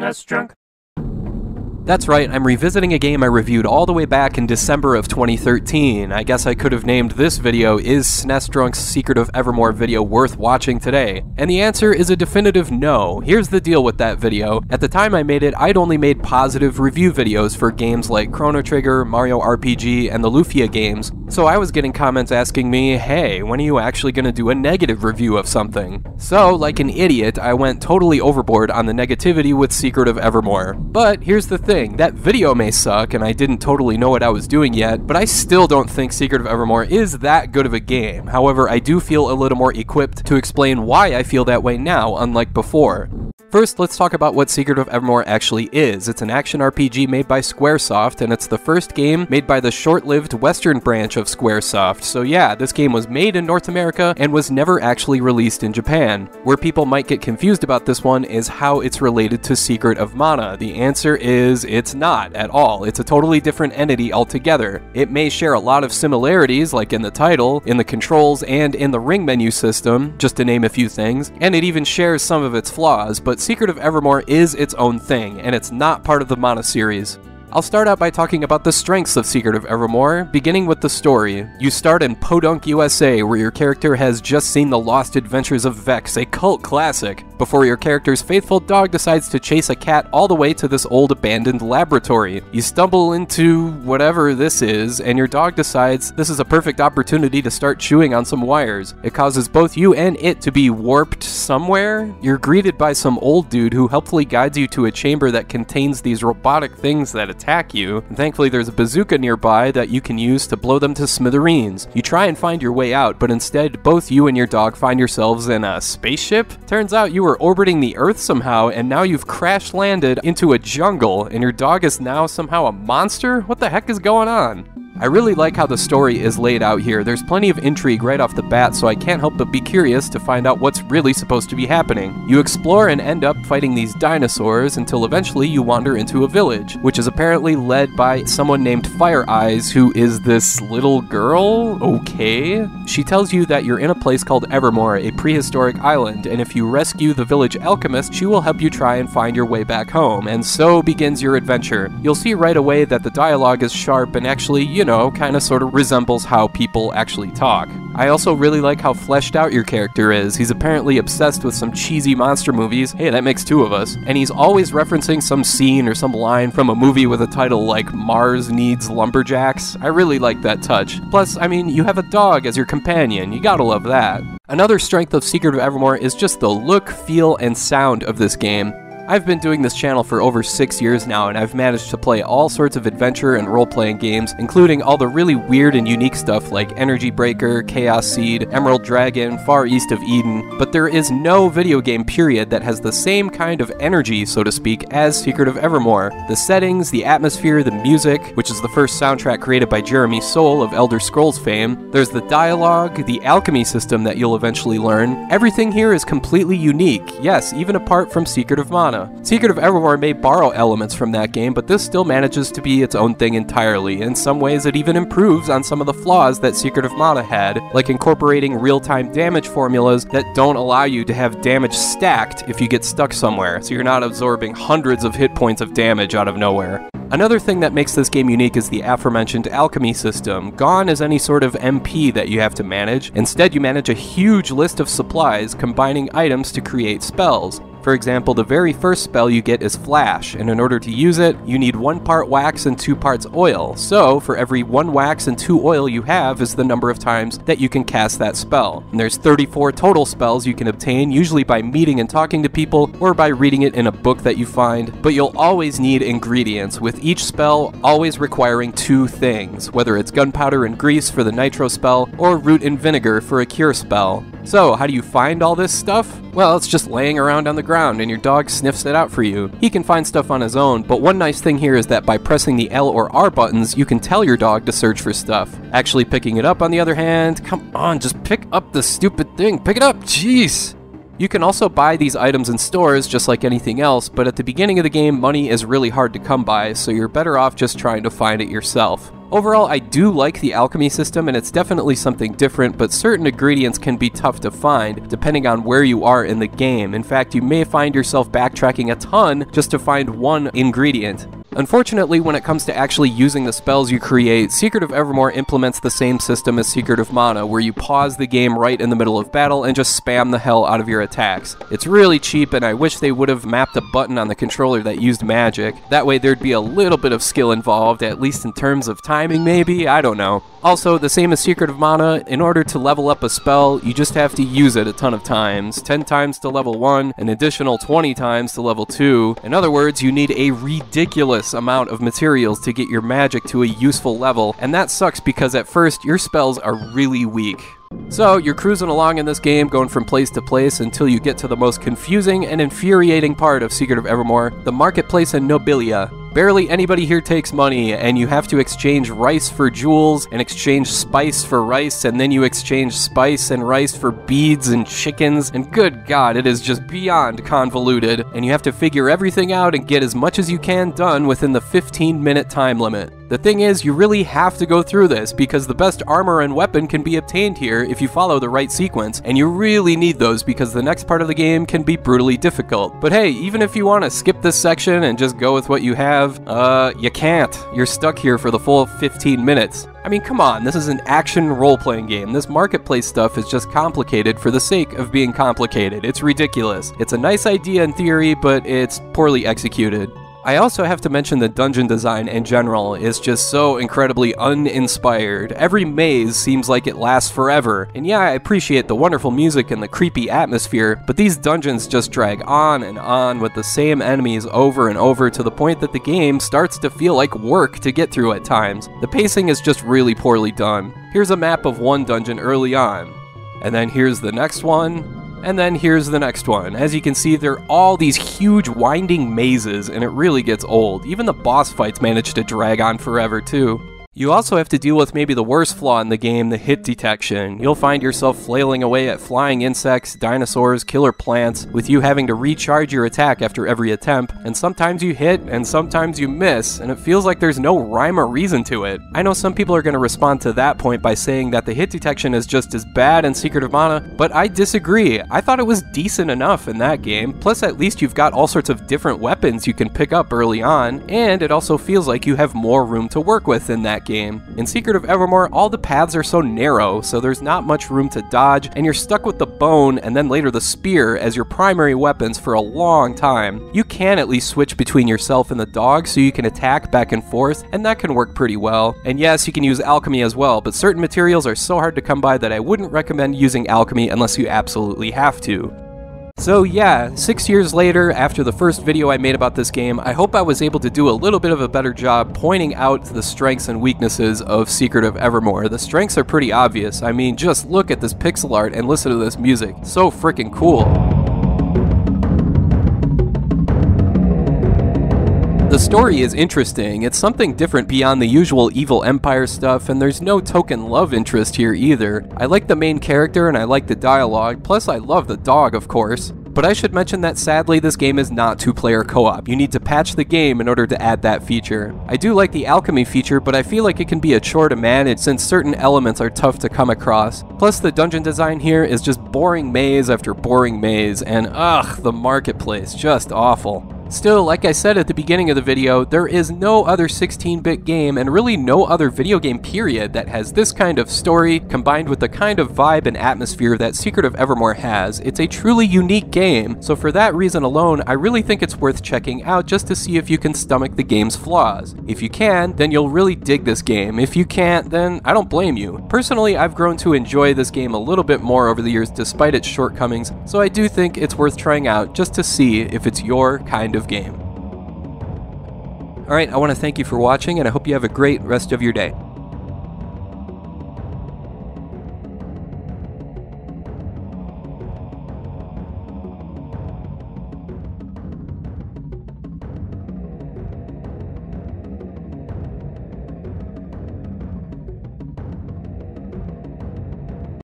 That's drunk. That's right, I'm revisiting a game I reviewed all the way back in December of 2013. I guess I could have named this video Is SNES Drunk's Secret of Evermore video worth watching today? And the answer is a definitive no. Here's the deal with that video. At the time I made it, I'd only made positive review videos for games like Chrono Trigger, Mario RPG, and the Lufia games, so I was getting comments asking me, hey, when are you actually going to do a negative review of something? So, like an idiot, I went totally overboard on the negativity with Secret of Evermore. But here's the thing thing. That video may suck, and I didn't totally know what I was doing yet, but I still don't think Secret of Evermore is that good of a game. However, I do feel a little more equipped to explain why I feel that way now, unlike before. First, let's talk about what Secret of Evermore actually is. It's an action RPG made by Squaresoft, and it's the first game made by the short-lived Western branch of Squaresoft. So yeah, this game was made in North America and was never actually released in Japan. Where people might get confused about this one is how it's related to Secret of Mana. The answer is it's not at all. It's a totally different entity altogether. It may share a lot of similarities, like in the title, in the controls, and in the ring menu system, just to name a few things, and it even shares some of its flaws, but Secret of Evermore is its own thing, and it's not part of the Mana series. I'll start out by talking about the strengths of Secret of Evermore, beginning with the story. You start in Podunk, USA, where your character has just seen The Lost Adventures of Vex, a cult classic, before your character's faithful dog decides to chase a cat all the way to this old abandoned laboratory. You stumble into whatever this is, and your dog decides this is a perfect opportunity to start chewing on some wires. It causes both you and it to be warped somewhere. You're greeted by some old dude who helpfully guides you to a chamber that contains these robotic things that attack you. And thankfully, there's a bazooka nearby that you can use to blow them to smithereens. You try and find your way out, but instead, both you and your dog find yourselves in a spaceship. Turns out you were orbiting the Earth somehow, and now you've crash landed into a jungle, and your dog is now somehow a monster? What the heck is going on? I really like how the story is laid out here. There's plenty of intrigue right off the bat, so I can't help but be curious to find out what's really supposed to be happening. You explore and end up fighting these dinosaurs until eventually you wander into a village, which is apparently led by someone named Fire Eyes, who is this little girl? Okay. She tells you that you're in a place called Evermore, a prehistoric island, and if you rescue the village alchemist, she will help you try and find your way back home, and so begins your adventure. You'll see right away that the dialogue is sharp and actually, you know, know, kind of sort of resembles how people actually talk. I also really like how fleshed out your character is. He's apparently obsessed with some cheesy monster movies. Hey, that makes two of us. And he's always referencing some scene or some line from a movie with a title like Mars Needs Lumberjacks. I really like that touch. Plus, I mean, you have a dog as your companion. You gotta love that. Another strength of Secret of Evermore is just the look, feel, and sound of this game. I've been doing this channel for over six years now, and I've managed to play all sorts of adventure and role playing games, including all the really weird and unique stuff like Energy Breaker, Chaos Seed, Emerald Dragon, Far East of Eden, but there is no video game period that has the same kind of energy, so to speak, as Secret of Evermore. The settings, the atmosphere, the music, which is the first soundtrack created by Jeremy Soule of Elder Scrolls fame, there's the dialogue, the alchemy system that you'll eventually learn. Everything here is completely unique, yes, even apart from Secret of Mana. Secret of Evermore may borrow elements from that game, but this still manages to be its own thing entirely. In some ways, it even improves on some of the flaws that Secret of Mana had, like incorporating real-time damage formulas that don't allow you to have damage stacked if you get stuck somewhere, so you're not absorbing hundreds of hit points of damage out of nowhere. Another thing that makes this game unique is the aforementioned alchemy system. Gone is any sort of MP that you have to manage. Instead, you manage a huge list of supplies, combining items to create spells. For example, the very first spell you get is Flash, and in order to use it, you need one part wax and two parts oil. So, for every one wax and two oil you have is the number of times that you can cast that spell. And there's 34 total spells you can obtain, usually by meeting and talking to people, or by reading it in a book that you find. But you'll always need ingredients, with each spell always requiring two things, whether it's gunpowder and grease for the nitro spell, or root and vinegar for a cure spell. So, how do you find all this stuff? Well, it's just laying around on the ground and your dog sniffs it out for you. He can find stuff on his own, but one nice thing here is that by pressing the L or R buttons, you can tell your dog to search for stuff. Actually picking it up on the other hand, come on, just pick up the stupid thing. Pick it up, jeez. You can also buy these items in stores just like anything else, but at the beginning of the game, money is really hard to come by, so you're better off just trying to find it yourself. Overall, I do like the alchemy system and it's definitely something different, but certain ingredients can be tough to find depending on where you are in the game. In fact, you may find yourself backtracking a ton just to find one ingredient. Unfortunately, when it comes to actually using the spells you create, Secret of Evermore implements the same system as Secret of Mana, where you pause the game right in the middle of battle and just spam the hell out of your attacks. It's really cheap, and I wish they would have mapped a button on the controller that used magic. That way there'd be a little bit of skill involved, at least in terms of timing maybe, I don't know. Also, the same as Secret of Mana, in order to level up a spell, you just have to use it a ton of times. 10 times to level 1, an additional 20 times to level 2. In other words, you need a ridiculous amount of materials to get your magic to a useful level, and that sucks because at first, your spells are really weak. So, you're cruising along in this game, going from place to place until you get to the most confusing and infuriating part of Secret of Evermore, the Marketplace in Nobilia. Barely anybody here takes money, and you have to exchange rice for jewels, and exchange spice for rice, and then you exchange spice and rice for beads and chickens, and good god, it is just beyond convoluted, and you have to figure everything out and get as much as you can done within the 15 minute time limit. The thing is, you really have to go through this because the best armor and weapon can be obtained here if you follow the right sequence, and you really need those because the next part of the game can be brutally difficult. But hey, even if you want to skip this section and just go with what you have, uh, you can't. You're stuck here for the full 15 minutes. I mean, come on, this is an action role playing game. This marketplace stuff is just complicated for the sake of being complicated. It's ridiculous. It's a nice idea in theory, but it's poorly executed. I also have to mention the dungeon design in general is just so incredibly uninspired. Every maze seems like it lasts forever, and yeah, I appreciate the wonderful music and the creepy atmosphere, but these dungeons just drag on and on with the same enemies over and over to the point that the game starts to feel like work to get through at times. The pacing is just really poorly done. Here's a map of one dungeon early on, and then here's the next one, and then here's the next one. As you can see, there are all these huge winding mazes, and it really gets old. Even the boss fights manage to drag on forever, too. You also have to deal with maybe the worst flaw in the game, the hit detection. You'll find yourself flailing away at flying insects, dinosaurs, killer plants, with you having to recharge your attack after every attempt, and sometimes you hit and sometimes you miss, and it feels like there's no rhyme or reason to it. I know some people are going to respond to that point by saying that the hit detection is just as bad in Secret of Mana, but I disagree. I thought it was decent enough in that game, plus at least you've got all sorts of different weapons you can pick up early on, and it also feels like you have more room to work with in that that game. In Secret of Evermore, all the paths are so narrow, so there's not much room to dodge, and you're stuck with the bone and then later the spear as your primary weapons for a long time. You can at least switch between yourself and the dog so you can attack back and forth, and that can work pretty well. And yes, you can use alchemy as well, but certain materials are so hard to come by that I wouldn't recommend using alchemy unless you absolutely have to. So yeah, six years later, after the first video I made about this game, I hope I was able to do a little bit of a better job pointing out the strengths and weaknesses of Secret of Evermore. The strengths are pretty obvious. I mean, just look at this pixel art and listen to this music. So freaking cool. Story is interesting. It's something different beyond the usual evil empire stuff, and there's no token love interest here either. I like the main character and I like the dialogue, plus I love the dog, of course. But I should mention that sadly this game is not two-player co-op. You need to patch the game in order to add that feature. I do like the alchemy feature, but I feel like it can be a chore to manage since certain elements are tough to come across. Plus the dungeon design here is just boring maze after boring maze, and ugh, the marketplace, just awful. Still, like I said at the beginning of the video, there is no other 16-bit game and really no other video game period that has this kind of story combined with the kind of vibe and atmosphere that Secret of Evermore has. It's a truly unique game, so for that reason alone, I really think it's worth checking out just to see if you can stomach the game's flaws. If you can, then you'll really dig this game. If you can't, then I don't blame you. Personally, I've grown to enjoy this game a little bit more over the years despite its shortcomings, so I do think it's worth trying out just to see if it's your kind of of game. Alright, I want to thank you for watching, and I hope you have a great rest of your day.